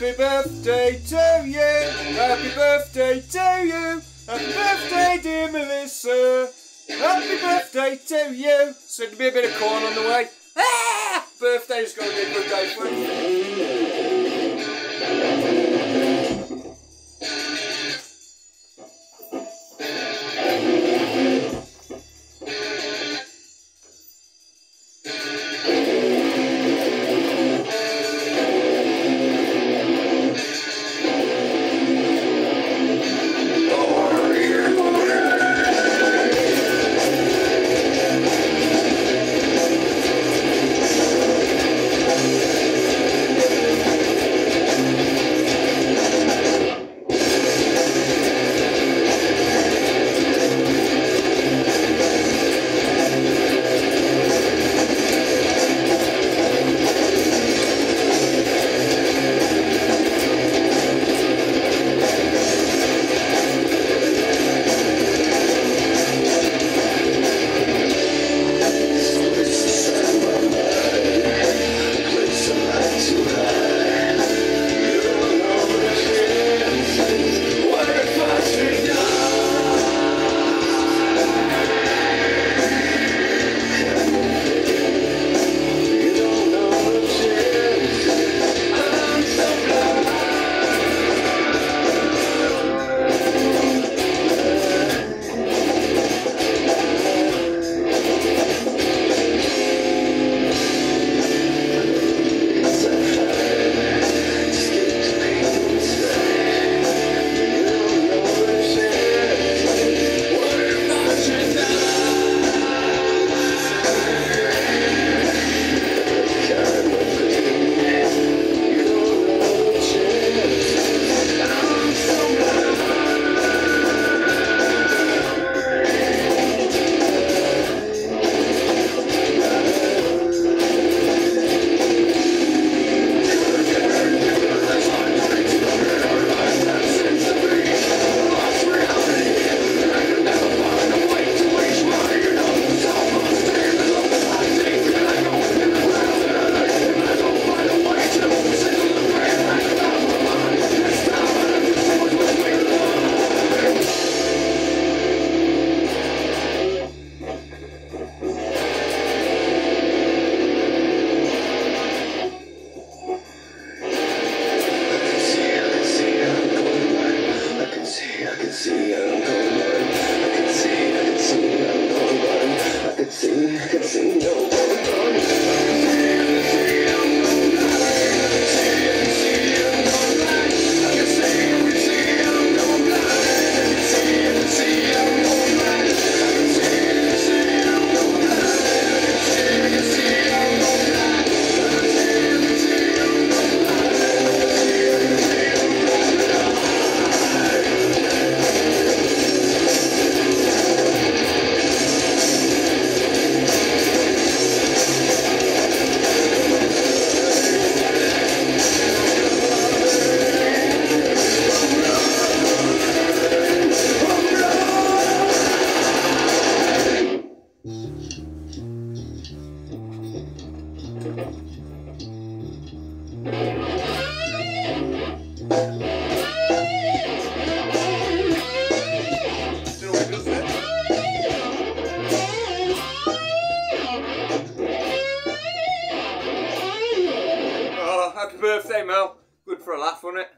Happy birthday to you. Happy birthday to you. Happy birthday, dear Melissa. Happy birthday to you. So there'll be a bit of Korn on the way. Ah! Birthday's going to be a good day for you. Happy birthday, Mel. Good for a laugh, wasn't it?